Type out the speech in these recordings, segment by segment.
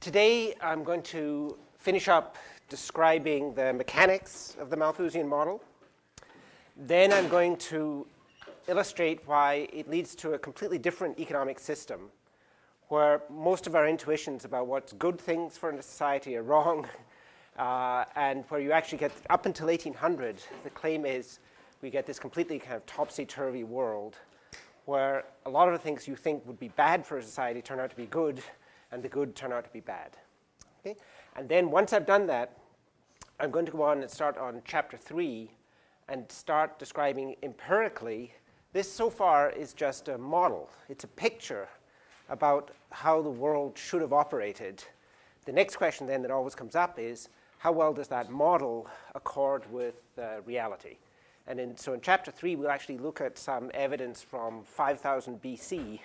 Today, I'm going to finish up describing the mechanics of the Malthusian model. Then I'm going to illustrate why it leads to a completely different economic system where most of our intuitions about what's good things for a society are wrong, uh, and where you actually get up until 1800, the claim is we get this completely kind of topsy-turvy world where a lot of the things you think would be bad for a society turn out to be good, and the good turn out to be bad. Okay? And then once I've done that, I'm going to go on and start on chapter three and start describing empirically. This so far is just a model. It's a picture about how the world should have operated. The next question then that always comes up is, how well does that model accord with uh, reality? And in, so in chapter three, we'll actually look at some evidence from 5000 BC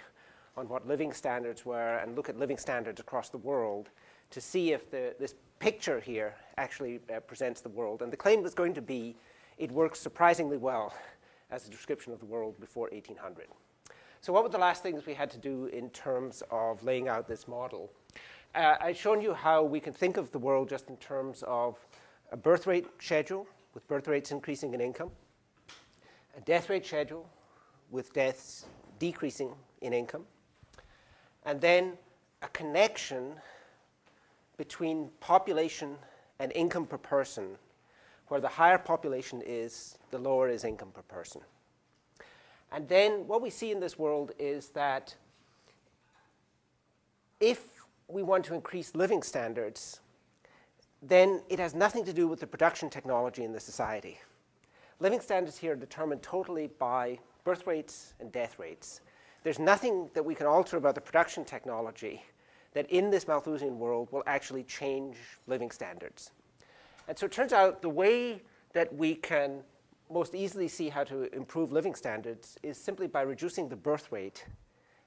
on what living standards were and look at living standards across the world to see if the, this picture here actually uh, presents the world. And the claim is going to be it works surprisingly well as a description of the world before 1800. So what were the last things we had to do in terms of laying out this model? Uh, I've shown you how we can think of the world just in terms of a birth rate schedule, with birth rates increasing in income, a death rate schedule, with deaths decreasing in income, and then a connection between population and income per person, where the higher population is, the lower is income per person. And then what we see in this world is that if we want to increase living standards, then it has nothing to do with the production technology in the society. Living standards here are determined totally by birth rates and death rates. There's nothing that we can alter about the production technology that in this Malthusian world will actually change living standards. And so it turns out the way that we can most easily see how to improve living standards is simply by reducing the birth rate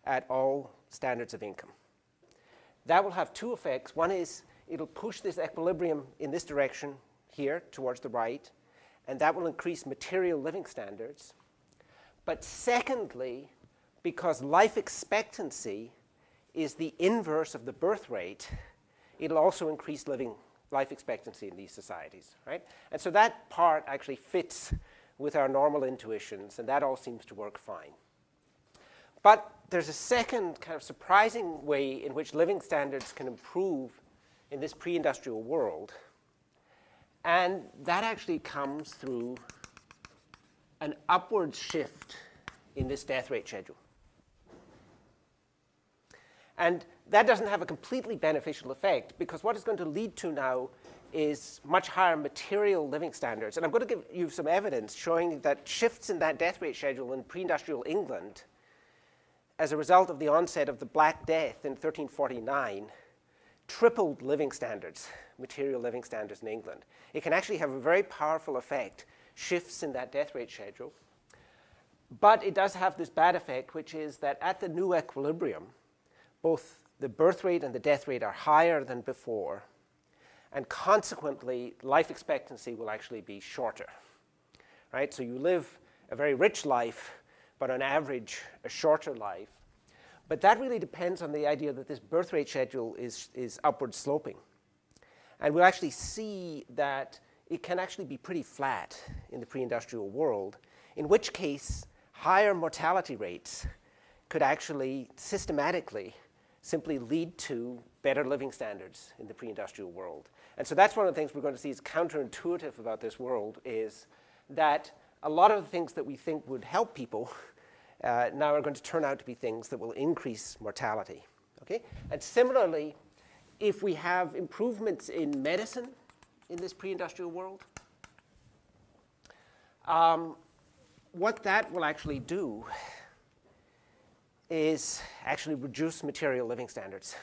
at all standards of income. That will have two effects. One is it'll push this equilibrium in this direction here towards the right, and that will increase material living standards. But secondly, because life expectancy is the inverse of the birth rate, it'll also increase living life expectancy in these societies, right? And so that part actually fits with our normal intuitions, and that all seems to work fine. But there's a second kind of surprising way in which living standards can improve in this pre-industrial world, and that actually comes through an upward shift in this death rate schedule. And that doesn't have a completely beneficial effect because what it's going to lead to now is much higher material living standards. And I'm going to give you some evidence showing that shifts in that death rate schedule in pre-industrial England as a result of the onset of the Black Death in 1349 tripled living standards, material living standards in England. It can actually have a very powerful effect, shifts in that death rate schedule. But it does have this bad effect, which is that at the new equilibrium, both the birth rate and the death rate are higher than before, and consequently, life expectancy will actually be shorter. Right? So you live a very rich life, but on average, a shorter life. But that really depends on the idea that this birth rate schedule is, is upward sloping. And we'll actually see that it can actually be pretty flat in the pre industrial world, in which case, higher mortality rates could actually systematically simply lead to better living standards in the pre-industrial world. And so that's one of the things we're going to see is counterintuitive about this world is that a lot of the things that we think would help people uh, now are going to turn out to be things that will increase mortality. Okay? And similarly, if we have improvements in medicine in this pre-industrial world, um, what that will actually do is actually reduce material living standards.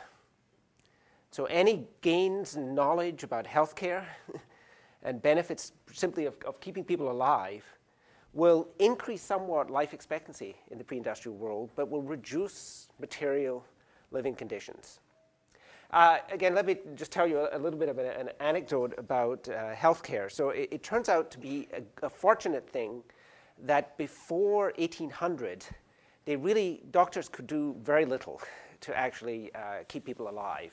So any gains in knowledge about healthcare and benefits simply of, of keeping people alive will increase somewhat life expectancy in the pre-industrial world, but will reduce material living conditions. Uh, again, let me just tell you a, a little bit of an, an anecdote about uh, healthcare. So it, it, turns out to be a, a fortunate thing that before 1800, they really, doctors could do very little to actually uh, keep people alive.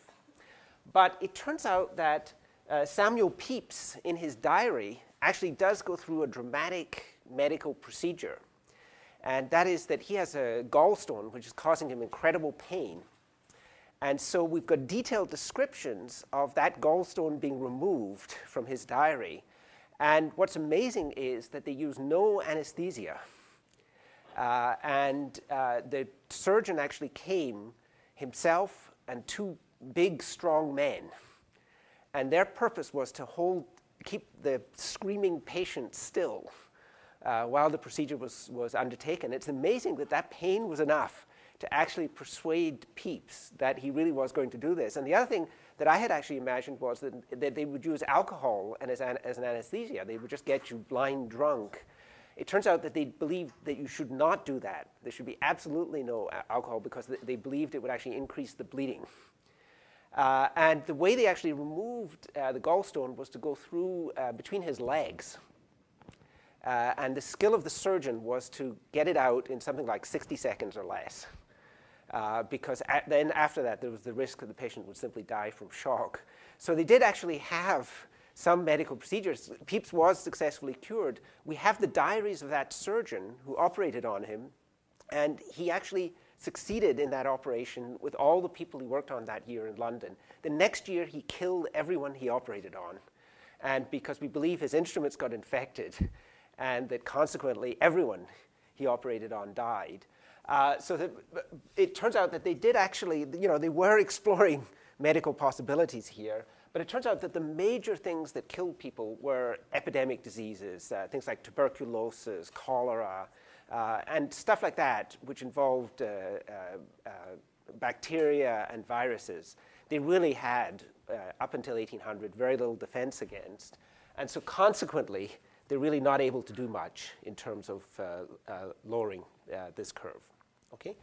But it turns out that uh, Samuel Pepys, in his diary, actually does go through a dramatic medical procedure. And that is that he has a gallstone, which is causing him incredible pain. And so we've got detailed descriptions of that gallstone being removed from his diary. And what's amazing is that they use no anesthesia. Uh, and uh, the surgeon actually came himself and two big, strong men. And their purpose was to hold, keep the screaming patient still uh, while the procedure was, was undertaken. It's amazing that that pain was enough to actually persuade Pepys that he really was going to do this. And the other thing that I had actually imagined was that, that they would use alcohol and as, an, as an anesthesia. They would just get you blind drunk. It turns out that they believed that you should not do that. There should be absolutely no alcohol because they believed it would actually increase the bleeding. Uh, and the way they actually removed uh, the gallstone was to go through uh, between his legs. Uh, and the skill of the surgeon was to get it out in something like 60 seconds or less uh, because then after that there was the risk that the patient would simply die from shock. So they did actually have some medical procedures. Pepys was successfully cured. We have the diaries of that surgeon who operated on him, and he actually succeeded in that operation with all the people he worked on that year in London. The next year, he killed everyone he operated on. And because we believe his instruments got infected, and that consequently everyone he operated on died. Uh, so that it turns out that they did actually, you know, they were exploring medical possibilities here. But it turns out that the major things that killed people were epidemic diseases, uh, things like tuberculosis, cholera, uh, and stuff like that, which involved uh, uh, uh, bacteria and viruses. They really had, up until 1800, very little defense against. And so consequently, they're really not able to do much in terms of lowering this curve. Okay?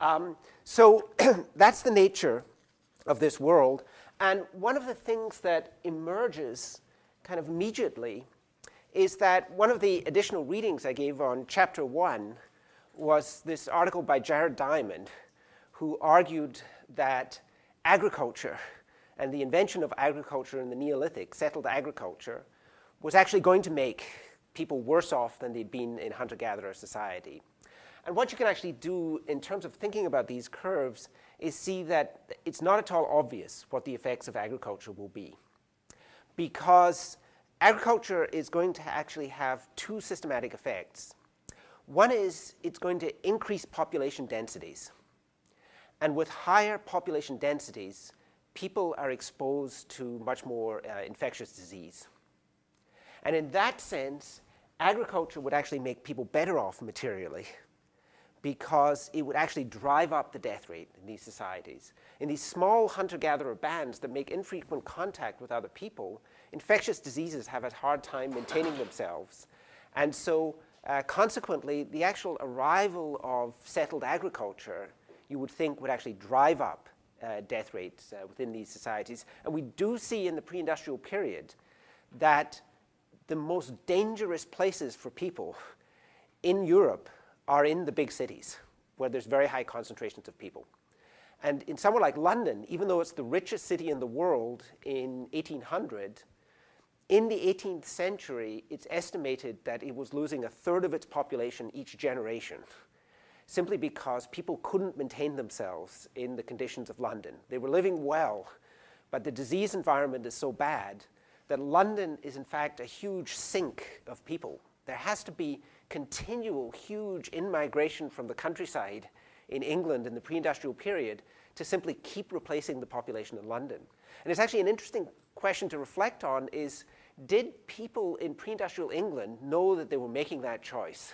Um, so that's the nature of this world. And one of the things that emerges kind of immediately is that one of the additional readings I gave on chapter one was this article by Jared Diamond, who argued that agriculture and the invention of agriculture in the Neolithic, settled agriculture, was actually going to make people worse off than they'd been in hunter gatherer society. And what you can actually do in terms of thinking about these curves is see that it's not at all obvious what the effects of agriculture will be. Because agriculture is going to actually have two systematic effects. One is it's going to increase population densities. And with higher population densities, people are exposed to much more uh, infectious disease. And in that sense, agriculture would actually make people better off materially because it would actually drive up the death rate in these societies. In these small hunter gatherer bands that make infrequent contact with other people, infectious diseases have a hard time maintaining themselves. And so, uh, consequently, the actual arrival of settled agriculture, you would think, would actually drive up uh, death rates uh, within these societies. And we do see in the pre industrial period that the most dangerous places for people in Europe are in the big cities where there's very high concentrations of people. And in somewhere like London, even though it's the richest city in the world in 1800, in the 18th century, it's estimated that it was losing a third of its population each generation, simply because people couldn't maintain themselves in the conditions of London. They were living well, but the disease environment is so bad that London is, in fact, a huge sink of people. There has to be continual huge in-migration from the countryside in England in the pre-industrial period to simply keep replacing the population in London. And it's actually an interesting question to reflect on is, did people in pre-industrial England know that they were making that choice?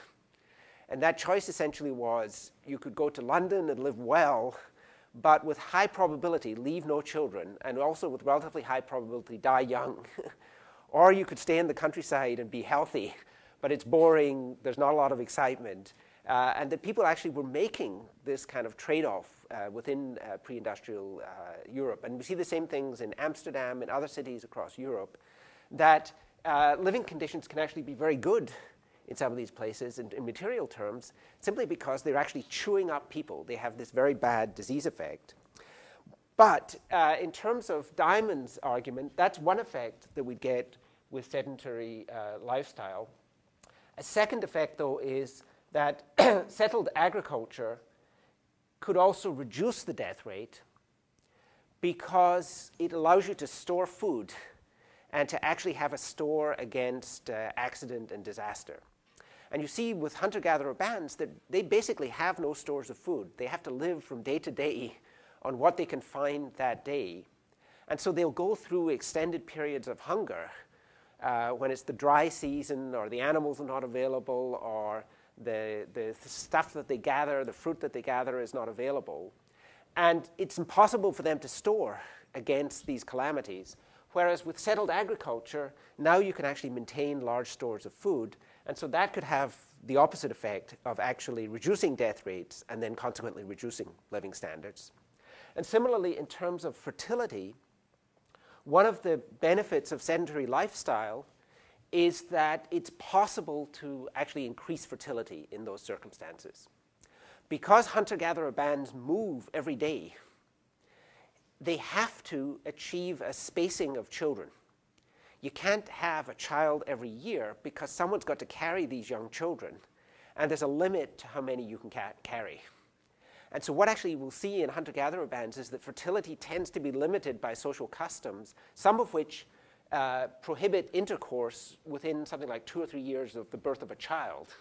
And that choice essentially was you could go to London and live well, but with high probability leave no children, and also with relatively high probability die young. or you could stay in the countryside and be healthy, but it's boring, there's not a lot of excitement. Uh, and that people actually were making this kind of trade off uh, within uh, pre industrial uh, Europe. And we see the same things in Amsterdam and other cities across Europe that uh, living conditions can actually be very good in some of these places in, in, material terms simply because they're actually chewing up people. They have this very bad disease effect. But uh, in terms of Diamond's argument, that's one effect that we get with sedentary lifestyle. A second effect, though, is that settled agriculture could also reduce the death rate because it allows you to store food and to actually have a store against uh, accident and disaster. And you see with hunter gatherer bands that they basically have no stores of food. They have to live from day to day on what they can find that day. And so they'll go through extended periods of hunger uh, when it's the dry season or the animals are not available or the, the, the stuff that they gather, the fruit that they gather is not available. And it's impossible for them to store against these calamities. Whereas with settled agriculture, now you can actually maintain large stores of food. And so that could have the opposite effect of actually reducing death rates and then consequently reducing living standards. And similarly, in terms of fertility, one of the benefits of sedentary lifestyle is that it's possible to actually increase fertility in those circumstances. Because hunter gatherer bands move every day, they have to achieve a spacing of children. You can't have a child every year because someone's got to carry these young children, and there's a limit to how many you can ca carry. And so what actually we'll see in hunter-gatherer bands is that fertility tends to be limited by social customs, some of which uh, prohibit intercourse within something like two or three years of the birth of a child,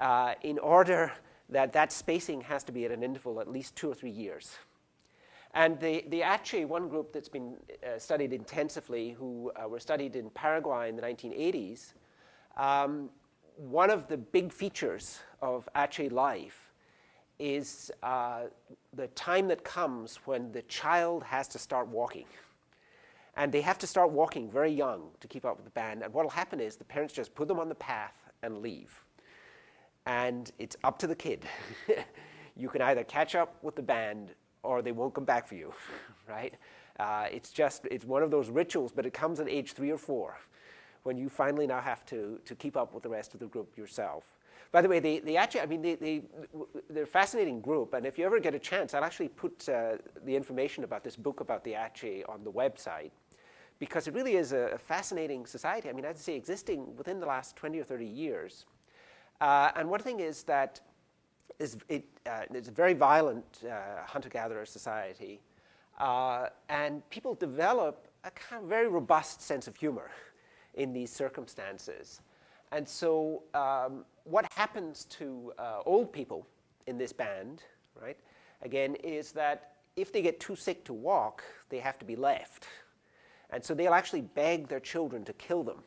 uh, in order that that spacing has to be at an interval at least two or three years. And the, the Ache, one group that's been uh, studied intensively, who uh, were studied in Paraguay in the 1980s, um, one of the big features of Ache life is uh, the time that comes when the child has to start walking. And they have to start walking very young to keep up with the band. And what will happen is the parents just put them on the path and leave. And it's up to the kid. you can either catch up with the band or they won't come back for you, right? Uh, it's just, it's one of those rituals, but it comes at age three or four when you finally now have to, to keep up with the rest of the group yourself. By the way, they, they actually, I mean, they, they, they're a fascinating group, and if you ever get a chance, I'll actually put uh, the information about this book about the Ache on the website, because it really is a, a, fascinating society. I mean, I'd say existing within the last 20 or 30 years. Uh, and one thing is that is it, uh, it's a very violent uh, hunter-gatherer society, uh, and people develop a kind of very robust sense of humor in these circumstances. And so um, what happens to uh, old people in this band, right, again, is that if they get too sick to walk, they have to be left. And so they'll actually beg their children to kill them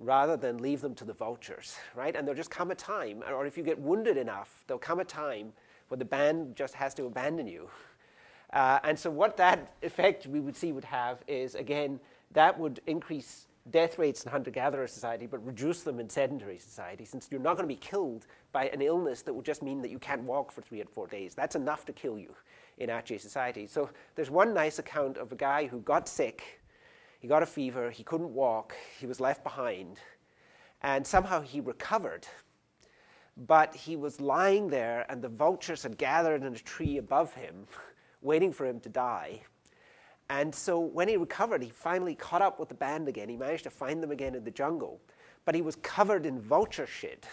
rather than leave them to the vultures, right? And there'll just come a time, or if you get wounded enough, there'll come a time when the band just has to abandon you. Uh, and so what that effect we would see would have is, again, that would increase death rates in hunter-gatherer society, but reduce them in sedentary society, since you're not going to be killed by an illness that would just mean that you can't walk for three and four days. That's enough to kill you in Ache society. So there's one nice account of a guy who got sick, he got a fever, he couldn't walk, he was left behind, and somehow he recovered. But he was lying there, and the vultures had gathered in a tree above him, waiting for him to die. And so when he recovered, he finally caught up with the band again. He managed to find them again in the jungle. But he was covered in vulture shit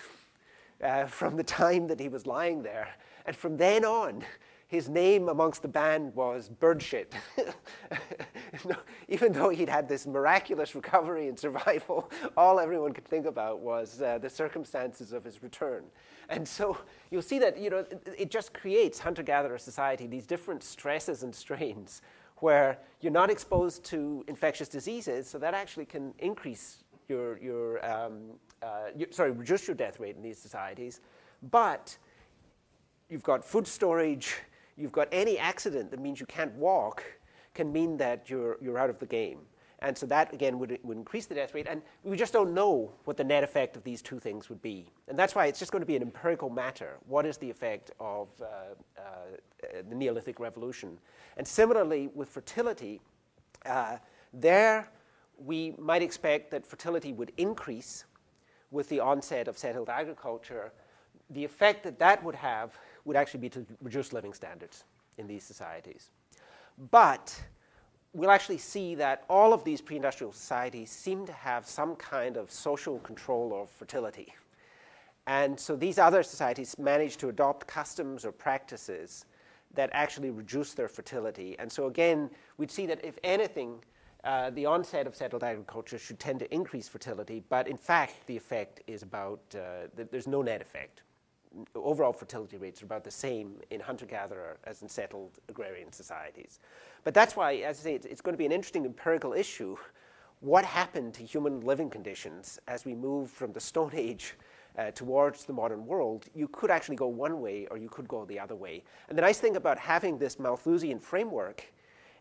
uh, from the time that he was lying there. And from then on, his name amongst the band was bird shit. Even though he'd had this miraculous recovery and survival, all everyone could think about was uh, the circumstances of his return. And so you'll see that you know, it, it just creates hunter-gatherer society, these different stresses and strains where you're not exposed to infectious diseases, so that actually can increase your, your, um, uh, your, sorry, reduce your death rate in these societies. But you've got food storage, you've got any accident that means you can't walk, can mean that you're, you're out of the game. And so that, again, would, would increase the death rate. And we just don't know what the net effect of these two things would be. And that's why it's just going to be an empirical matter. What is the effect of uh, uh, the Neolithic Revolution? And similarly, with fertility, uh, there we might expect that fertility would increase with the onset of settled agriculture. The effect that that would have would actually be to reduce living standards in these societies. But we'll actually see that all of these pre-industrial societies seem to have some kind of social control of fertility. And so these other societies manage to adopt customs or practices that actually reduce their fertility. And so again, we'd see that if anything, uh, the onset of settled agriculture should tend to increase fertility, but in fact, the effect is about, uh, th- there's no net effect. Overall fertility rates are about the same in hunter gatherer as in settled agrarian societies. But that's why, as I say, it's, it's going to be an interesting empirical issue. What happened to human living conditions as we move from the Stone Age uh, towards the modern world, you could actually go one way or you could go the other way. And the nice thing about having this Malthusian framework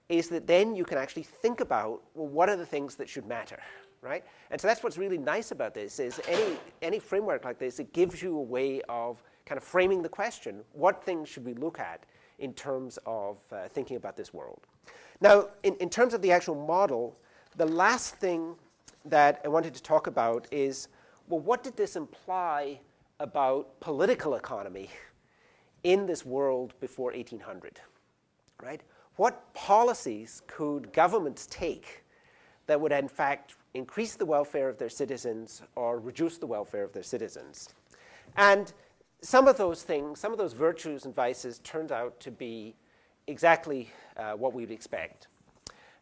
is that then you can actually think about well, what are the things that should matter, right? And so that's what's really nice about this is any, any framework like this, it gives you a way of kind of framing the question, what things should we look at in terms of uh, thinking about this world? Now, in, in terms of the actual model, the last thing that I wanted to talk about is, well, what did this imply about political economy in this world before 1800, right? what policies could governments take that would, in fact, increase the welfare of their citizens or reduce the welfare of their citizens? And some of those things, some of those virtues and vices turned out to be exactly uh, what we'd expect.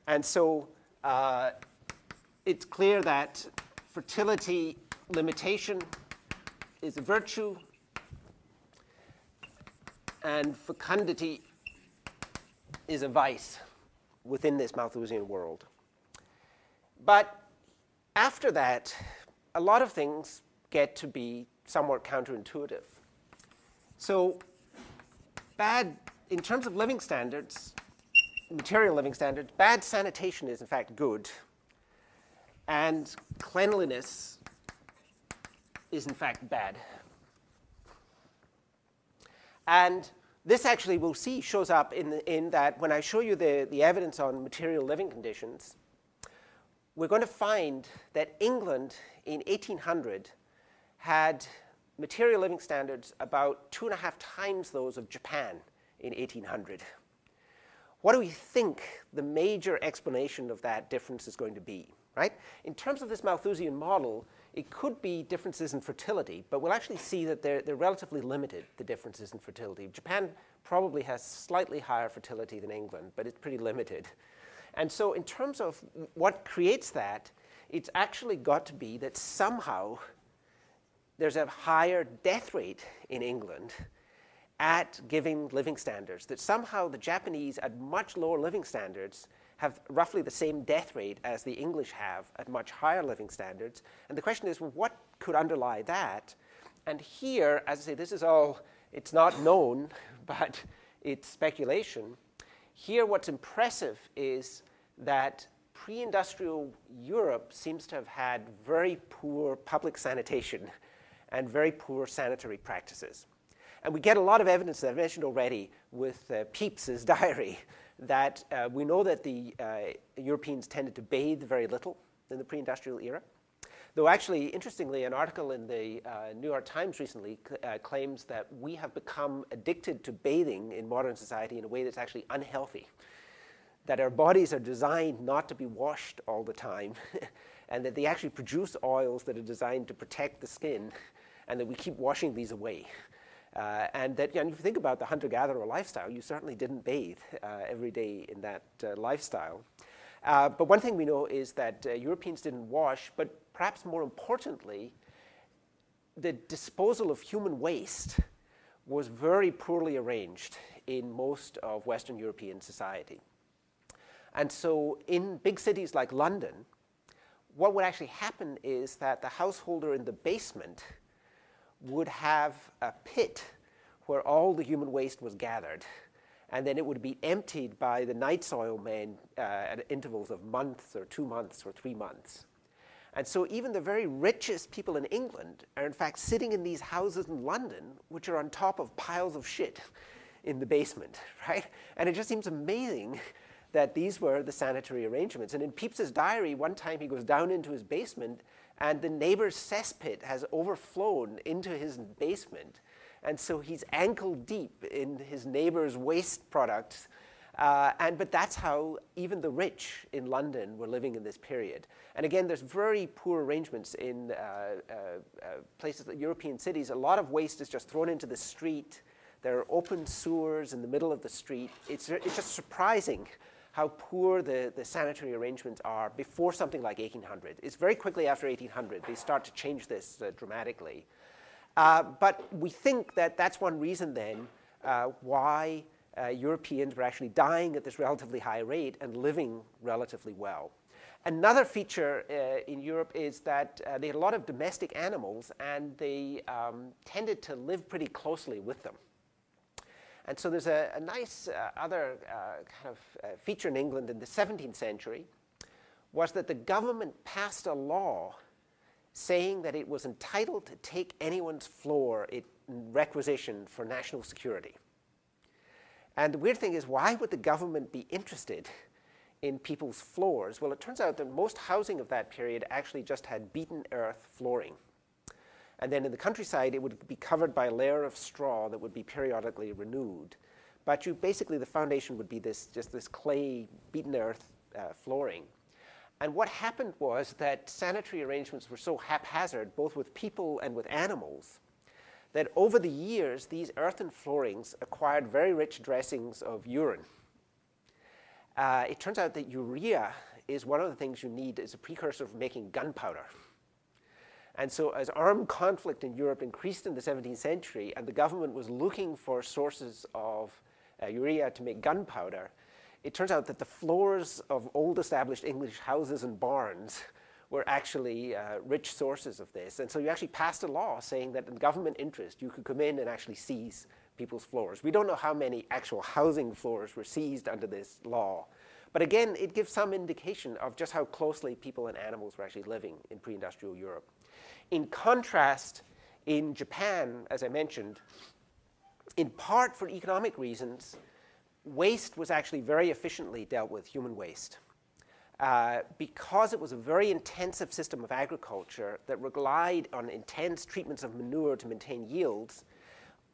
And so uh, it's clear that fertility limitation is a virtue and fecundity is a vice within this Malthusian world. But after that, a lot of things get to be somewhat counterintuitive. So, bad, in terms of living standards, material living standards, bad sanitation is in fact good, and cleanliness is in fact bad. And this actually, we'll see, shows up in, the, in that when I show you the, the evidence on material living conditions, we're going to find that England in 1800 had material living standards about two and a half times those of Japan in 1800. What do we think the major explanation of that difference is going to be, right? In terms of this Malthusian model, it could be differences in fertility, but we'll actually see that they're, they're relatively limited, the differences in fertility. Japan probably has slightly higher fertility than England, but it's pretty limited. And so, in terms of what creates that, it's actually got to be that somehow there's a higher death rate in England at giving living standards, that somehow the Japanese at much lower living standards have roughly the same death rate as the English have at much higher living standards. And the question is, well, what could underlie that? And here, as I say, this is all, it's not known, but it's speculation. Here, what's impressive is that pre industrial Europe seems to have had very poor public sanitation and very poor sanitary practices. And we get a lot of evidence that I've mentioned already with uh, Pepys's diary that uh, we know that the uh, Europeans tended to bathe very little in the pre-industrial era. Though actually, interestingly, an article in the uh, New York Times recently uh, claims that we have become addicted to bathing in modern society in a way that's actually unhealthy. That our bodies are designed not to be washed all the time, and that they actually produce oils that are designed to protect the skin, and that we keep washing these away. Uh, and that, you know, if you think about the hunter gatherer lifestyle, you certainly didn't bathe uh, every day in that uh, lifestyle. Uh, but one thing we know is that uh, Europeans didn't wash, but perhaps more importantly, the disposal of human waste was very poorly arranged in most of Western European society. And so, in big cities like London, what would actually happen is that the householder in the basement would have a pit where all the human waste was gathered. And then it would be emptied by the night soil men uh, at intervals of months or two months or three months. And so even the very richest people in England are in fact sitting in these houses in London, which are on top of piles of shit in the basement, right? And it just seems amazing that these were the sanitary arrangements. And in Pepys's diary, one time he goes down into his basement and the neighbor's cesspit has overflown into his basement. And so he's ankle deep in his neighbor's waste products. Uh, and, but that's how even the rich in London were living in this period. And again, there's very poor arrangements in uh, uh, uh places, European cities. A lot of waste is just thrown into the street. There are open sewers in the middle of the street. It's, it's just surprising how poor the, the sanitary arrangements are before something like 1800. It's very quickly after 1800 they start to change this uh, dramatically. Uh, but we think that that's one reason then uh, why uh, Europeans were actually dying at this relatively high rate and living relatively well. Another feature uh, in Europe is that uh, they had a lot of domestic animals and they um, tended to live pretty closely with them. And so there's a, a nice other kind of feature in England in the 17th century was that the government passed a law saying that it was entitled to take anyone's floor in requisition for national security. And the weird thing is, why would the government be interested in people's floors? Well, it turns out that most housing of that period actually just had beaten earth flooring. And then in the countryside, it would be covered by a layer of straw that would be periodically renewed. But you basically, the foundation would be this, just this clay, beaten earth uh, flooring. And what happened was that sanitary arrangements were so haphazard, both with people and with animals, that over the years, these earthen floorings acquired very rich dressings of urine. Uh, it turns out that urea is one of the things you need as a precursor for making gunpowder. And so as armed conflict in Europe increased in the 17th century and the government was looking for sources of uh, urea to make gunpowder, it turns out that the floors of old established English houses and barns were actually uh, rich sources of this. And so you actually passed a law saying that in government interest, you could come in and actually seize people's floors. We don't know how many actual housing floors were seized under this law. But again, it gives some indication of just how closely people and animals were actually living in pre-industrial Europe. In contrast, in Japan, as I mentioned, in part for economic reasons, waste was actually very efficiently dealt with, human waste. Uh, because it was a very intensive system of agriculture that relied on intense treatments of manure to maintain yields,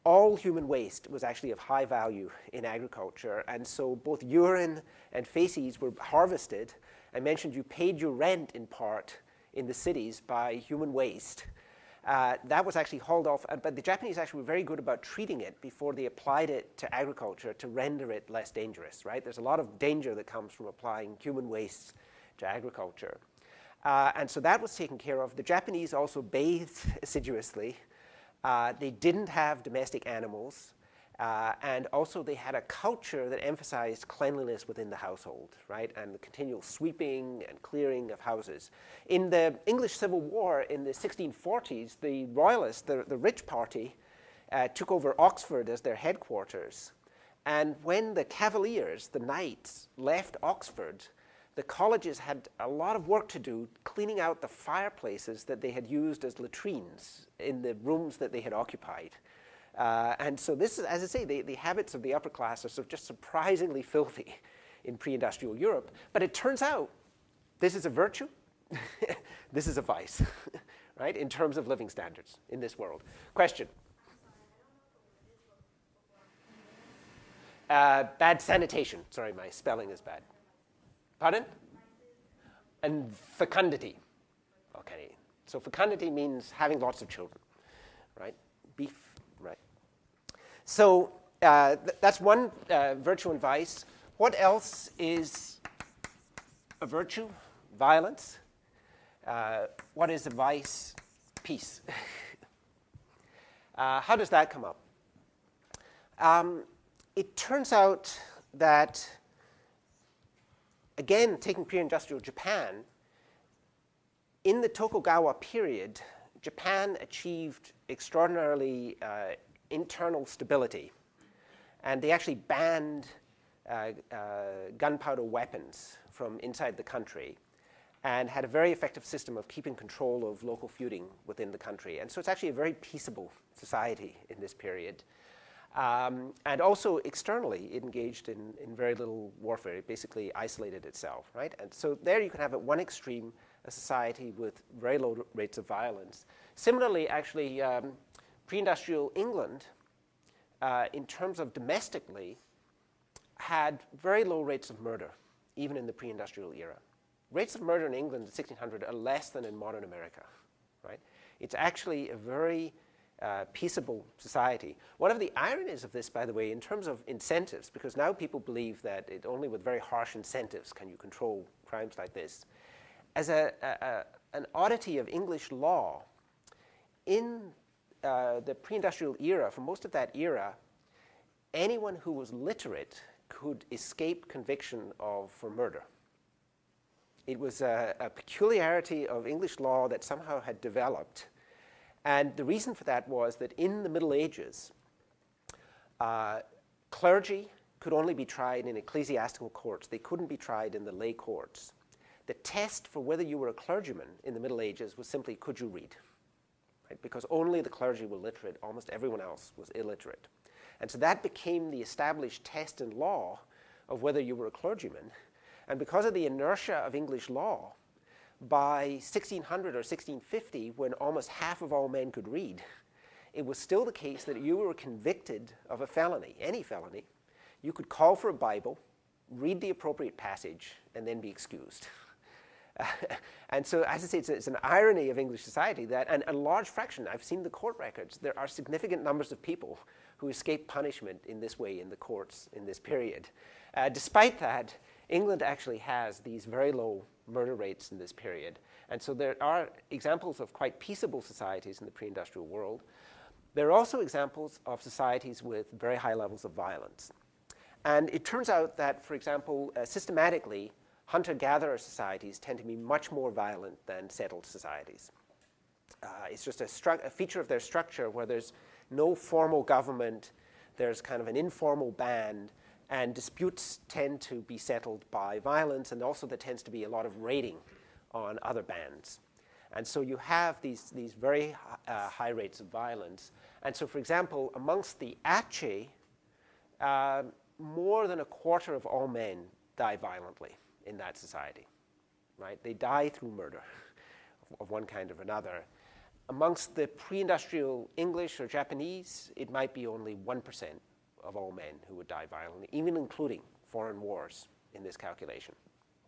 all human waste was actually of high value in agriculture. And so both urine and feces were harvested. I mentioned you paid your rent in part in the cities by human waste. Uh, that was actually hauled off, uh, but the Japanese actually were very good about treating it before they applied it to agriculture to render it less dangerous, right? There's a lot of danger that comes from applying human waste to agriculture. Uh, and so that was taken care of. The Japanese also bathed assiduously. Uh, they didn't have domestic animals. Uh, and also they had a culture that emphasized cleanliness within the household, right? And the continual sweeping and clearing of houses. In the English Civil War in the 1640s, the Royalists, the, the rich party, uh, took over Oxford as their headquarters. And when the Cavaliers, the knights, left Oxford, the colleges had a lot of work to do cleaning out the fireplaces that they had used as latrines in the rooms that they had occupied. Uh, and so this is, as I say, the, the habits of the upper class are sort of just surprisingly filthy in pre-industrial Europe. But it turns out this is a virtue, this is a vice, right, in terms of living standards in this world. Question? Uh, bad sanitation. Sorry, my spelling is bad. Pardon? And fecundity. Okay. So fecundity means having lots of children, right? Beef so uh, th that's one uh, virtue and vice. What else is a virtue? Violence. Uh, what is a vice? Peace. Uh, how does that come up? Um, it turns out that, again, taking pre-industrial Japan, in the Tokugawa period, Japan achieved extraordinarily uh, internal stability. And they actually banned uh, uh, gunpowder weapons from inside the country and had a very effective system of keeping control of local feuding within the country. And so it's actually a very peaceable society in this period. Um, and also externally, it engaged in, in very little warfare. It basically isolated itself, right? And so there you can have at one extreme a society with very low rates of violence. Similarly, actually, um, pre-industrial England, uh, in terms of domestically, had very low rates of murder, even in the pre-industrial era. Rates of murder in England in 1600 are less than in modern America, right? It's actually a very uh, peaceable society. One of the ironies of this, by the way, in terms of incentives, because now people believe that it only with very harsh incentives can you control crimes like this. As a, a an oddity of English law, in uh, the pre-industrial era, for most of that era, anyone who was literate could escape conviction of for murder. It was a, a peculiarity of English law that somehow had developed and the reason for that was that in the Middle Ages, uh, clergy could only be tried in ecclesiastical courts. They couldn't be tried in the lay courts. The test for whether you were a clergyman in the Middle Ages was simply could you read? Right? Because only the clergy were literate, almost everyone else was illiterate. And so that became the established test in law of whether you were a clergyman. And because of the inertia of English law, by 1600 or 1650, when almost half of all men could read, it was still the case that you were convicted of a felony, any felony, you could call for a Bible, read the appropriate passage, and then be excused. and so, as I say, it's, it's, an irony of English society that, and a large fraction, I've seen the court records, there are significant numbers of people who escape punishment in this way in the courts in this period. Uh, despite that, England actually has these very low murder rates in this period. And so there are examples of quite peaceable societies in the pre-industrial world. There are also examples of societies with very high levels of violence. And it turns out that, for example, uh, systematically, hunter-gatherer societies tend to be much more violent than settled societies. Uh, it's just a, a, feature of their structure where there's no formal government, there's kind of an informal band, and disputes tend to be settled by violence, and also there tends to be a lot of raiding on other bands. And so you have these, these very uh, high rates of violence. And so, for example, amongst the Ache, uh, more than a quarter of all men die violently in that society, right? They die through murder of one kind or another. Amongst the pre-industrial English or Japanese, it might be only 1% of all men who would die violently, even including foreign wars in this calculation.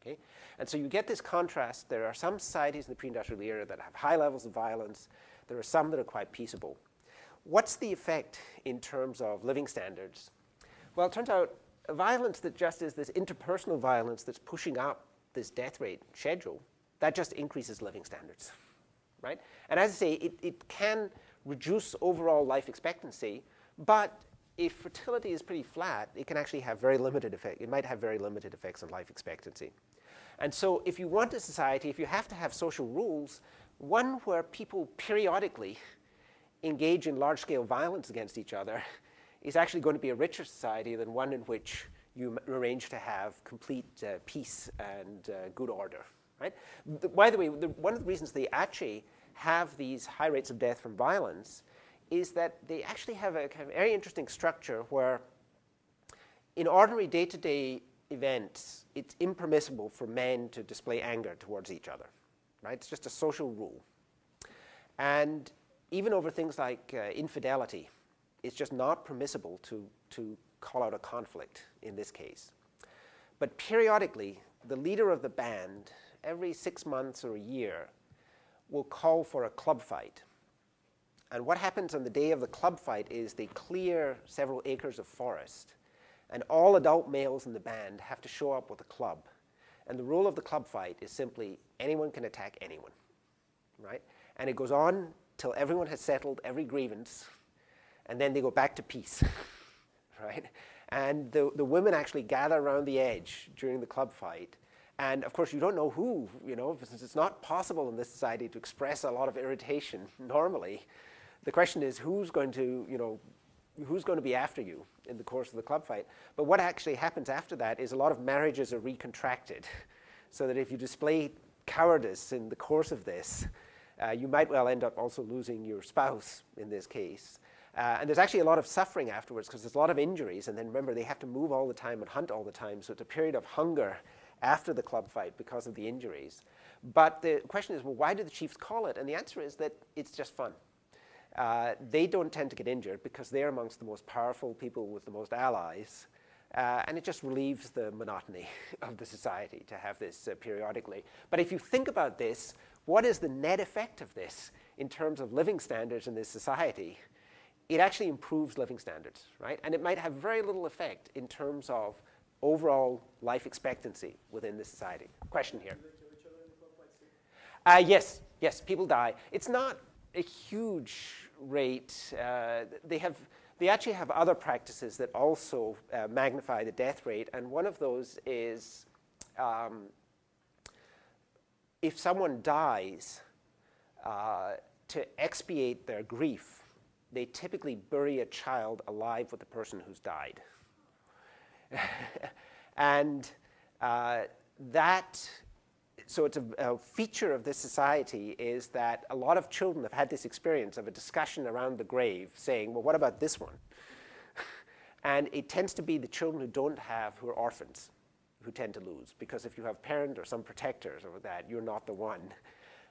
Okay? And so you get this contrast. There are some societies in the pre-industrial era that have high levels of violence. There are some that are quite peaceable. What's the effect in terms of living standards? Well, it turns out violence that just is this interpersonal violence that's pushing up this death rate schedule, that just increases living standards, right? And as I say, it, it can reduce overall life expectancy, but if fertility is pretty flat, it can actually have very limited effect. It might have very limited effects on life expectancy. And so if you want a society, if you have to have social rules, one where people periodically engage in large-scale violence against each other is actually going to be a richer society than one in which you arrange to have complete uh, peace and uh, good order. Right? The, by the way, the, one of the reasons the Ache have these high rates of death from violence is that they actually have a kind of very interesting structure where in ordinary day-to-day events, it's impermissible for men to display anger towards each other, right? It's just a social rule. And even over things like uh, infidelity, it's just not permissible to, to call out a conflict in this case. But periodically, the leader of the band, every six months or a year, will call for a club fight and what happens on the day of the club fight is they clear several acres of forest, and all adult males in the band have to show up with a club. And the rule of the club fight is simply anyone can attack anyone, right? And it goes on till everyone has settled every grievance, and then they go back to peace, right? And the, the women actually gather around the edge during the club fight. And of course, you don't know who, you know, since it's not possible in this society to express a lot of irritation normally the question is who's going to, you know, who's going to be after you in the course of the club fight. But what actually happens after that is a lot of marriages are recontracted. So that if you display cowardice in the course of this, uh, you might well end up also losing your spouse in this case. Uh, and there's actually a lot of suffering afterwards because there's a lot of injuries. And then remember, they have to move all the time and hunt all the time. So it's a period of hunger after the club fight because of the injuries. But the question is, well, why do the chiefs call it? And the answer is that it's just fun. Uh, they don't tend to get injured because they're amongst the most powerful people with the most allies. Uh, and it just relieves the monotony of the society to have this uh, periodically. But if you think about this, what is the net effect of this in terms of living standards in this society? It actually improves living standards, right? And it might have very little effect in terms of overall life expectancy within the society. Question here. Uh, yes, yes, people die. It's not a huge rate. Uh, they have they actually have other practices that also uh, magnify the death rate, and one of those is um, if someone dies, uh, to expiate their grief, they typically bury a child alive with the person who's died. and uh, that so it's a, a, feature of this society is that a lot of children have had this experience of a discussion around the grave saying, well, what about this one? and it tends to be the children who don't have, who are orphans, who tend to lose. Because if you have parent or some protectors or that, you're not the one.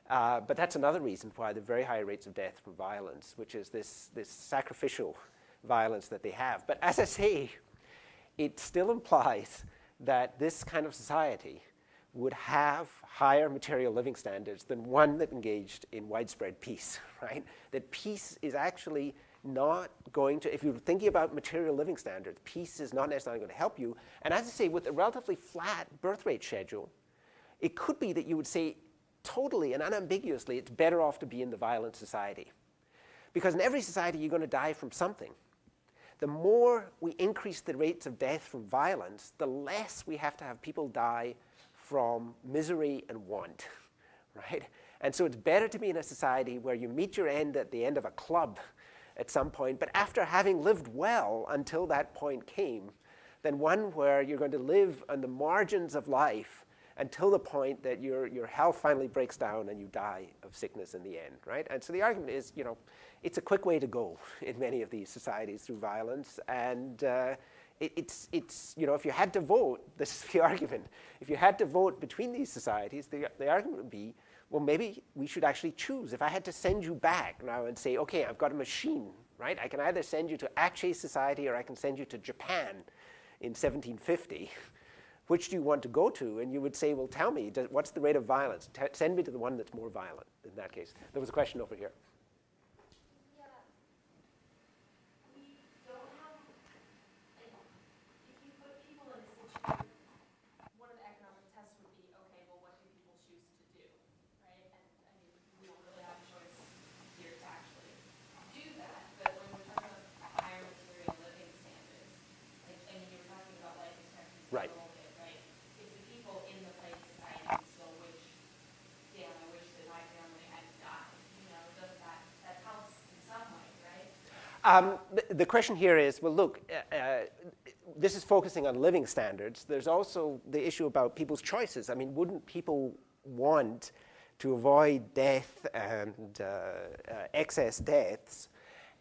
Uh, but that's another reason why the very high rates of death from violence, which is this, this sacrificial violence that they have. But as I say, it still implies that this kind of society would have higher material living standards than one that engaged in widespread peace, right? That peace is actually not going to, if you're thinking about material living standards, peace is not necessarily going to help you. And as I say, with a relatively flat birth rate schedule, it could be that you would say totally and unambiguously it's better off to be in the violent society. Because in every society, you're going to die from something. The more we increase the rates of death from violence, the less we have to have people die from misery and want, right? And so it's better to be in a society where you meet your end at the end of a club at some point, but after having lived well until that point came, than one where you're going to live on the margins of life until the point that your, your health finally breaks down and you die of sickness in the end, right? And so the argument is, you know, it's a quick way to go in many of these societies through violence, and uh, it, it's, it's, you know, if you had to vote, this is the argument. If you had to vote between these societies, the, the argument would be, well, maybe we should actually choose. If I had to send you back now and say, okay, I've got a machine, right? I can either send you to Ache society or I can send you to Japan in 1750. Which do you want to go to? And you would say, well, tell me, what's the rate of violence? T send me to the one that's more violent in that case. There was a question over here. Um, the, the, question here is, well, look, uh, uh, this is focusing on living standards. There's also the issue about people's choices. I mean, wouldn't people want to avoid death and uh, uh excess deaths?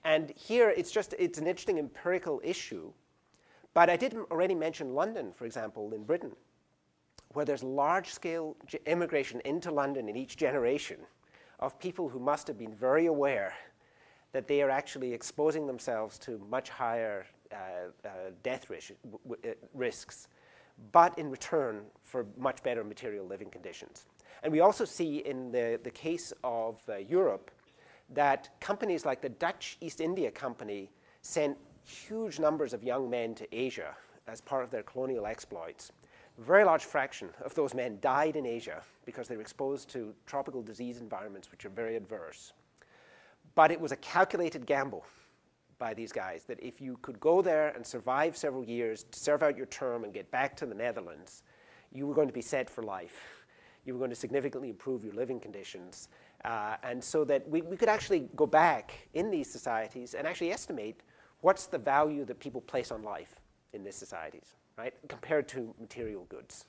And here, it's just, it's an interesting empirical issue. But I did already mention London, for example, in Britain, where there's large-scale immigration into London in each generation of people who must have been very aware that they are actually exposing themselves to much higher uh, uh, death uh, risks, but in return for much better material living conditions. And we also see in the, the case of uh, Europe that companies like the Dutch East India Company sent huge numbers of young men to Asia as part of their colonial exploits. A very large fraction of those men died in Asia because they were exposed to tropical disease environments which are very adverse. But it was a calculated gamble by these guys that if you could go there and survive several years, serve out your term, and get back to the Netherlands, you were going to be set for life. You were going to significantly improve your living conditions. Uh, and so that we, we could actually go back in these societies and actually estimate what's the value that people place on life in these societies, right, compared to material goods.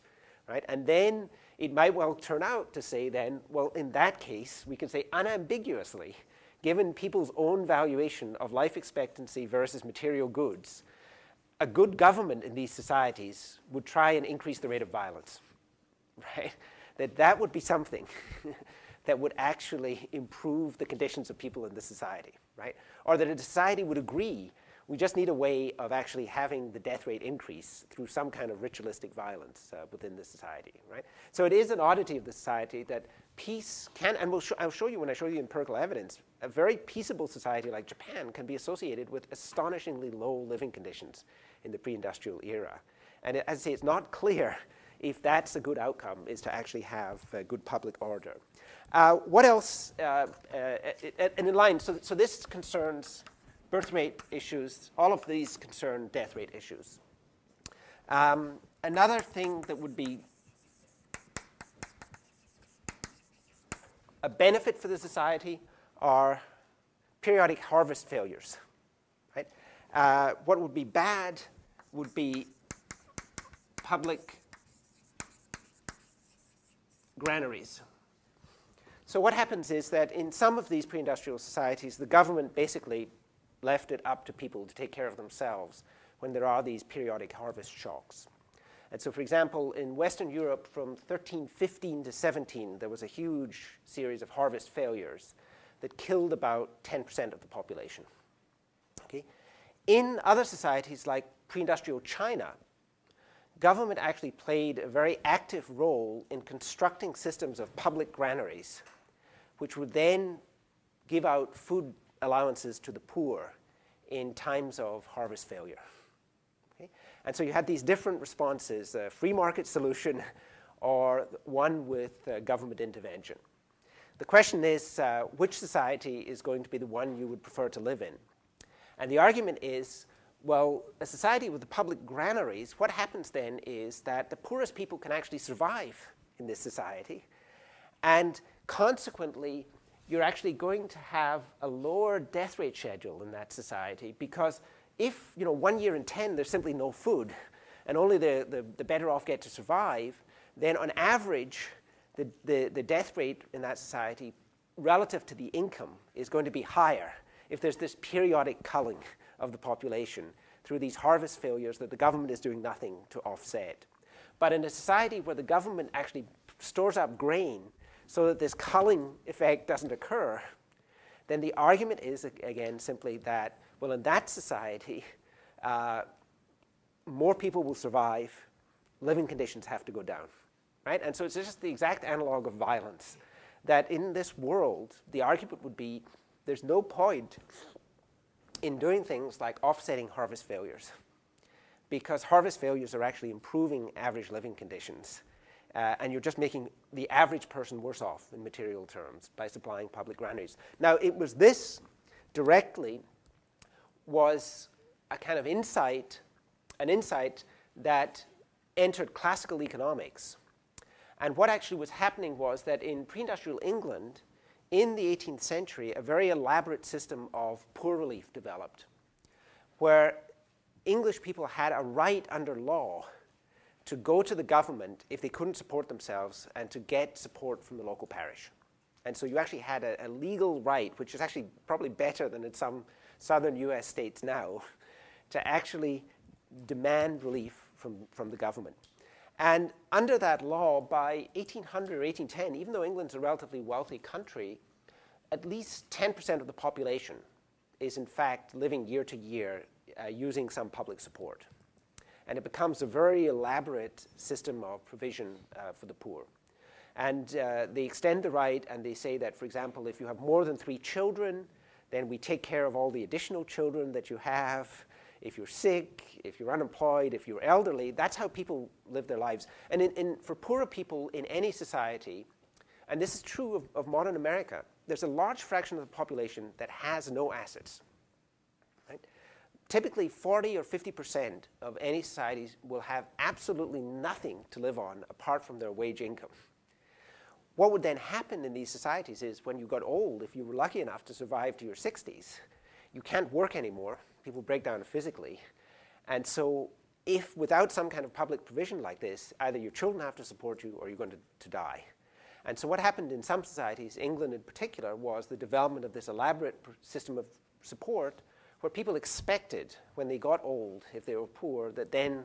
Right? And then it might well turn out to say then, well, in that case, we can say unambiguously given people's own valuation of life expectancy versus material goods, a good government in these societies would try and increase the rate of violence, right? That that would be something that would actually improve the conditions of people in the society, right? Or that a society would agree, We just need a way of actually having the death rate increase through some kind of ritualistic violence uh, within the society, right? So it is an oddity of the society that peace can, and we'll I'll show you when I show you empirical evidence, a very peaceable society like Japan can be associated with astonishingly low living conditions in the pre-industrial era. And it, as I say, it's not clear if that's a good outcome, is to actually have good public order. Uh, what else? Uh, uh, and in line, so, so this concerns birth rate issues. All of these concern death rate issues. Um, another thing that would be a benefit for the society are periodic harvest failures. Right? Uh, what would be bad would be public granaries. So what happens is that in some of these pre-industrial societies, the government basically left it up to people to take care of themselves when there are these periodic harvest shocks. And so, for example, in Western Europe from 1315 to 17, there was a huge series of harvest failures that killed about 10% of the population. Okay? In other societies like pre-industrial China, government actually played a very active role in constructing systems of public granaries, which would then give out food allowances to the poor in times of harvest failure. Okay? And so you had these different responses, a free market solution or one with uh, government intervention. The question is, uh, which society is going to be the one you would prefer to live in? And the argument is, well, a society with the public granaries, what happens then is that the poorest people can actually survive in this society. And consequently, you're actually going to have a lower death rate schedule in that society because if, you know, one year in 10 there's simply no food and only the, the, the better off get to survive, then on average, the, the, the death rate in that society relative to the income is going to be higher if there's this periodic culling of the population through these harvest failures that the government is doing nothing to offset. But in a society where the government actually stores up grain so that this culling effect doesn't occur, then the argument is, again, simply that, well, in that society, uh, more people will survive, living conditions have to go down. Right? And so it's just the exact analog of violence. That in this world, the argument would be there's no point in doing things like offsetting harvest failures because harvest failures are actually improving average living conditions uh, and you're just making the average person worse off in material terms by supplying public granaries. Now, it was this directly was a kind of insight, an insight that entered classical economics. And what actually was happening was that in pre-industrial England, in the 18th century, a very elaborate system of poor relief developed, where English people had a right under law to go to the government if they couldn't support themselves and to get support from the local parish. And so you actually had a, a, legal right, which is actually probably better than in some southern US states now, to actually demand relief from, from the government. And under that law, by 1800 or 1810, even though England's a relatively wealthy country, at least 10% of the population is in fact living year to year uh, using some public support and it becomes a very elaborate system of provision uh, for the poor. And uh, they extend the right and they say that, for example, if you have more than three children, then we take care of all the additional children that you have. If you're sick, if you're unemployed, if you're elderly, that's how people live their lives. And in, in, for poorer people in any society, and this is true of, of modern America, there's a large fraction of the population that has no assets typically 40 or 50% of any society will have absolutely nothing to live on apart from their wage income. What would then happen in these societies is when you got old, if you were lucky enough to survive to your 60s, you can't work anymore. People break down physically. And so if without some kind of public provision like this, either your children have to support you or you're going to, to die. And so what happened in some societies, England in particular, was the development of this elaborate system of support where people expected when they got old, if they were poor, that then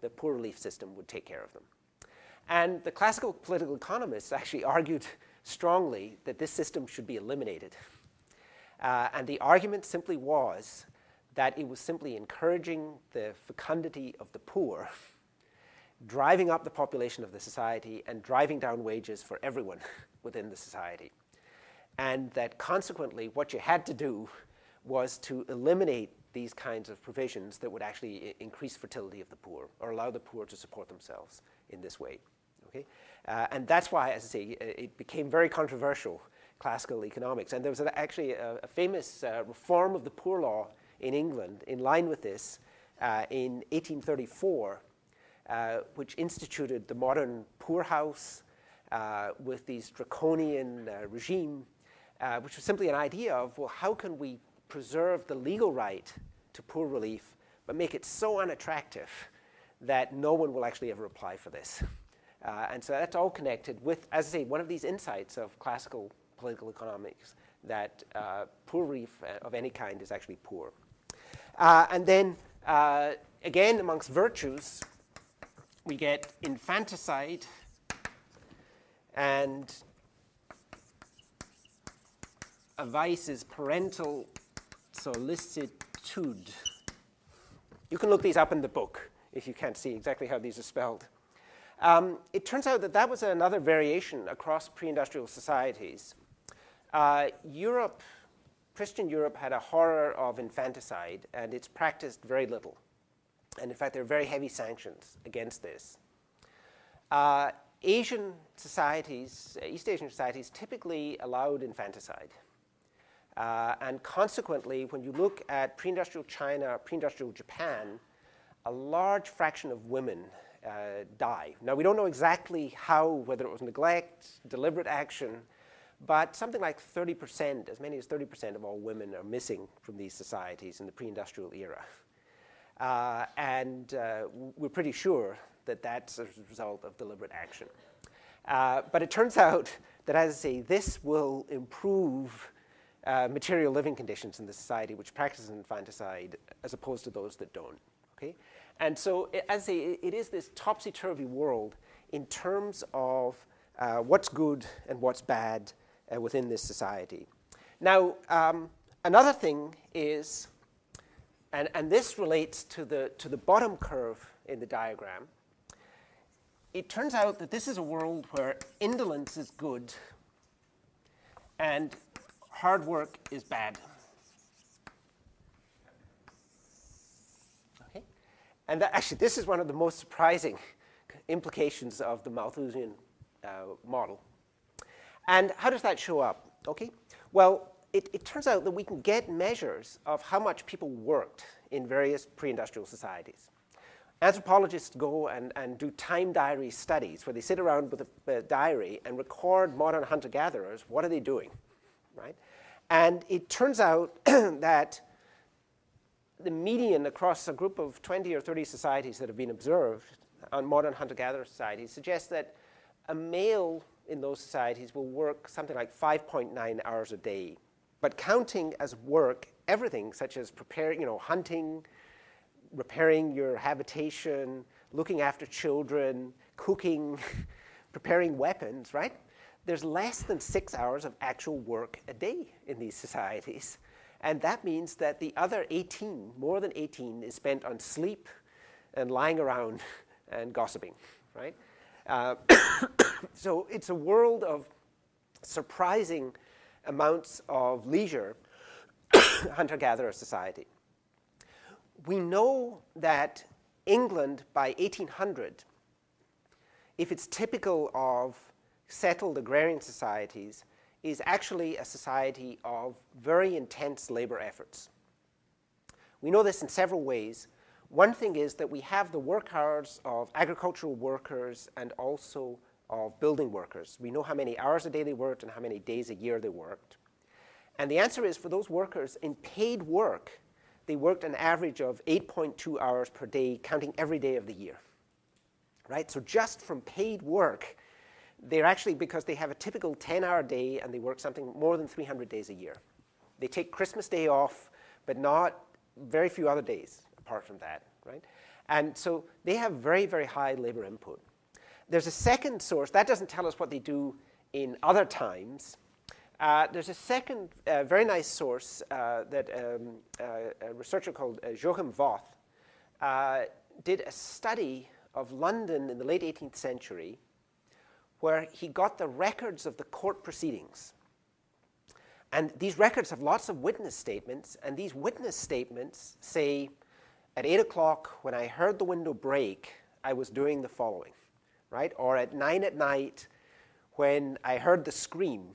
the poor relief system would take care of them. And the classical political economists actually argued strongly that this system should be eliminated. Uh, and the argument simply was that it was simply encouraging the fecundity of the poor, driving up the population of the society, and driving down wages for everyone within the society. And that consequently, what you had to do was to eliminate these kinds of provisions that would actually increase fertility of the poor or allow the poor to support themselves in this way. Okay? Uh, and that's why, as I say, it became very controversial, classical economics. And there was actually a, a famous uh, reform of the poor law in England in line with this uh, in 1834, uh, which instituted the modern poorhouse uh, with these draconian uh, regime, which was simply an idea of, well, how can we preserve the legal right to poor relief, but make it so unattractive that no one will actually ever apply for this. Uh, and so that's all connected with, as I say, one of these insights of classical political economics that uh, poor relief of any kind is actually poor. Uh, and then, uh, again, amongst virtues, we get infanticide and a vice is parental solicitude. You can look these up in the book if you can't see exactly how these are spelled. Um, it turns out that that was another variation across pre-industrial societies. Uh, Europe, Christian Europe had a horror of infanticide, and it's practiced very little. And in fact, there are very heavy sanctions against this. Uh, Asian societies, East Asian societies, typically allowed infanticide. Uh, and consequently, when you look at pre-industrial China, pre-industrial Japan, a large fraction of women uh, die. Now, we don't know exactly how, whether it was neglect, deliberate action, but something like 30%, as many as 30% of all women are missing from these societies in the pre-industrial era. Uh, and uh, we're pretty sure that that's a result of deliberate action. Uh, but it turns out that, as I say, this will improve uh, material living conditions in the society which practices infanticide as opposed to those that don't. Okay? And so, as I say, it is this topsy turvy world in terms of uh, what's good and what's bad uh, within this society. Now, um, another thing is, and, and this relates to the, to the bottom curve in the diagram, it turns out that this is a world where indolence is good and hard work is bad. Okay? And that, actually, this is one of the most surprising implications of the Malthusian uh, model. And how does that show up? Okay? Well, it, it, turns out that we can get measures of how much people worked in various pre-industrial societies. Anthropologists go and, and do time diary studies where they sit around with a, a diary and record modern hunter-gatherers. What are they doing, right? And it turns out that the median across a group of 20 or 30 societies that have been observed on modern hunter-gatherer societies suggests that a male in those societies will work something like 5.9 hours a day. But counting as work everything such as preparing, you know, hunting, repairing your habitation, looking after children, cooking, preparing weapons, right? there's less than six hours of actual work a day in these societies. And that means that the other 18, more than 18, is spent on sleep and lying around and gossiping, right? Uh, so it's a world of surprising amounts of leisure, hunter-gatherer society. We know that England by 1800, if it's typical of settled agrarian societies is actually a society of very intense labor efforts. We know this in several ways. One thing is that we have the work hours of agricultural workers and also of building workers. We know how many hours a day they worked and how many days a year they worked. And the answer is for those workers in paid work, they worked an average of 8.2 hours per day, counting every day of the year. Right? So just from paid work, they're actually, because they have a typical 10-hour day and they work something more than 300 days a year. They take Christmas Day off, but not very few other days apart from that, right? And so they have very, very high labor input. There's a second source. That doesn't tell us what they do in other times. Uh, there's a second uh, very nice source uh, that um, uh, a researcher called uh, Joachim Voth uh, did a study of London in the late 18th century where he got the records of the court proceedings. And these records have lots of witness statements, and these witness statements say, at 8 o'clock, when I heard the window break, I was doing the following, right? Or at 9 at night, when I heard the scream,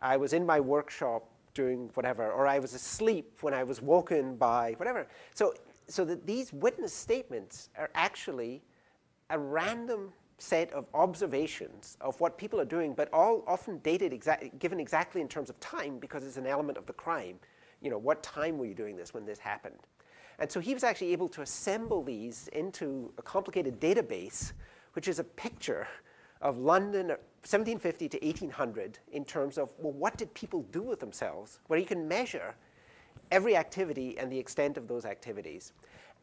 I was in my workshop doing whatever, or I was asleep when I was woken by whatever. So, so that these witness statements are actually a random set of observations of what people are doing, but all often dated, exa given exactly in terms of time because it's an element of the crime. You know, what time were you doing this when this happened? And so he was actually able to assemble these into a complicated database, which is a picture of London uh, 1750 to 1800 in terms of, well, what did people do with themselves, where you can measure every activity and the extent of those activities.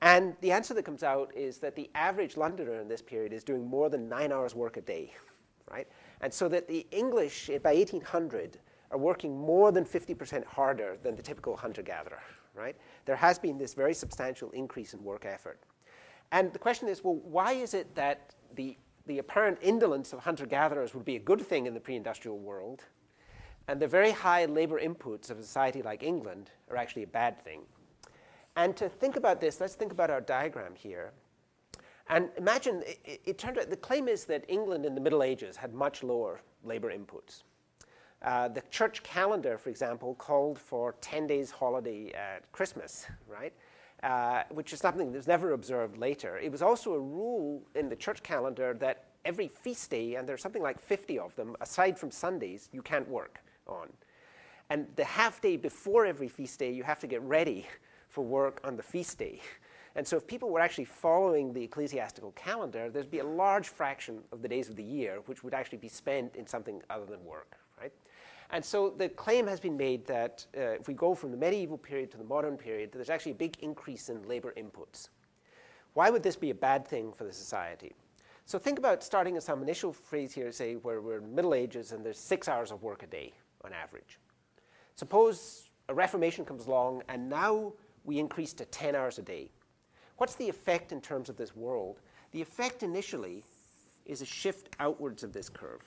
And the answer that comes out is that the average Londoner in this period is doing more than nine hours work a day, right? And so that the English eh, by 1800 are working more than 50% harder than the typical hunter-gatherer, right? There has been this very substantial increase in work effort. And the question is, well, why is it that the, the apparent indolence of hunter-gatherers would be a good thing in the pre-industrial world, and the very high labor inputs of a society like England are actually a bad thing? And to think about this, let's think about our diagram here. And imagine, it, it, turned out, the claim is that England in the Middle Ages had much lower labor inputs. Uh, the church calendar, for example, called for 10 days holiday at Christmas, right? Uh, which is something that was never observed later. It was also a rule in the church calendar that every feast day, and there's something like 50 of them, aside from Sundays, you can't work on. And the half day before every feast day, you have to get ready for work on the feast day. And so if people were actually following the ecclesiastical calendar, there'd be a large fraction of the days of the year which would actually be spent in something other than work? And so the claim has been made that uh, if we go from the medieval period to the modern period, there's actually a big increase in labor inputs. Why would this be a bad thing for the society? So think about starting at some initial phrase here, say where we're in Middle Ages and there's six hours of work a day on average. Suppose a Reformation comes along and now we increase to 10 hours a day. What's the effect in terms of this world? The effect initially is a shift outwards of this curve.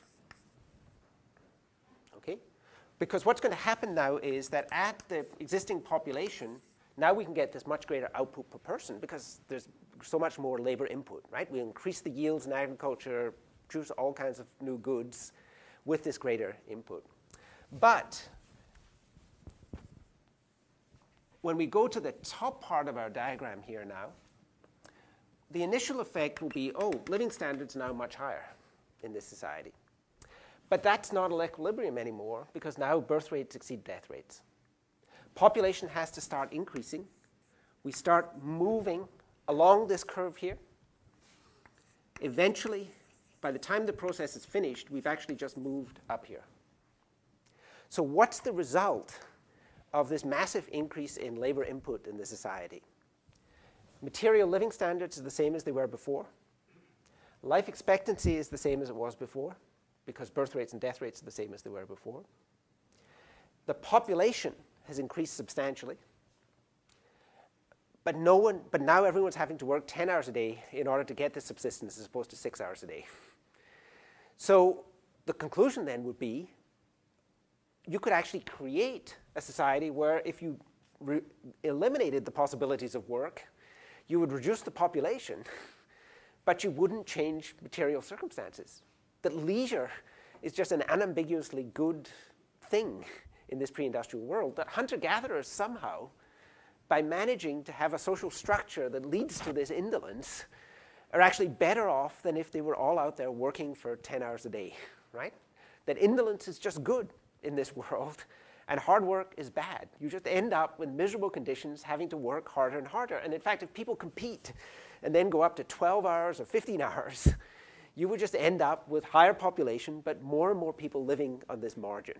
Because what's going to happen now is that at the existing population, now we can get this much greater output per person because there's so much more labor input, right? We increase the yields in agriculture, produce all kinds of new goods with this greater input. But when we go to the top part of our diagram here now, the initial effect will be, oh, living standards now much higher in this society. But that's not an equilibrium anymore because now birth rates exceed death rates. Population has to start increasing. We start moving along this curve here. Eventually, by the time the process is finished, we've actually just moved up here. So what's the result of this massive increase in labor input in the society. Material living standards are the same as they were before. Life expectancy is the same as it was before because birth rates and death rates are the same as they were before. The population has increased substantially. But, no one, but now everyone's having to work 10 hours a day in order to get the subsistence as opposed to six hours a day. So the conclusion then would be you could actually create a society where if you eliminated the possibilities of work, you would reduce the population, but you wouldn't change material circumstances. That leisure is just an unambiguously good thing in this pre-industrial world, that hunter-gatherers somehow, by managing to have a social structure that leads to this indolence, are actually better off than if they were all out there working for 10 hours a day, right? That indolence is just good in this world, and hard work is bad. You just end up with miserable conditions having to work harder and harder. And in fact, if people compete and then go up to 12 hours or 15 hours, you would just end up with higher population, but more and more people living on this margin.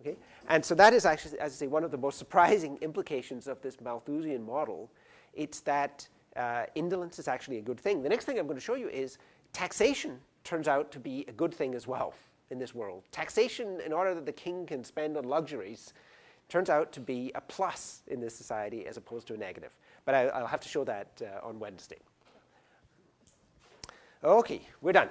Okay? And so that is actually, as I say, one of the most surprising implications of this Malthusian model. It's that uh, indolence is actually a good thing. The next thing I'm going to show you is taxation turns out to be a good thing as well. in this world. Taxation, in order that the king can spend on luxuries, turns out to be a plus in this society as opposed to a negative. But I, will have to show that uh, on Wednesday. Okay, we're done.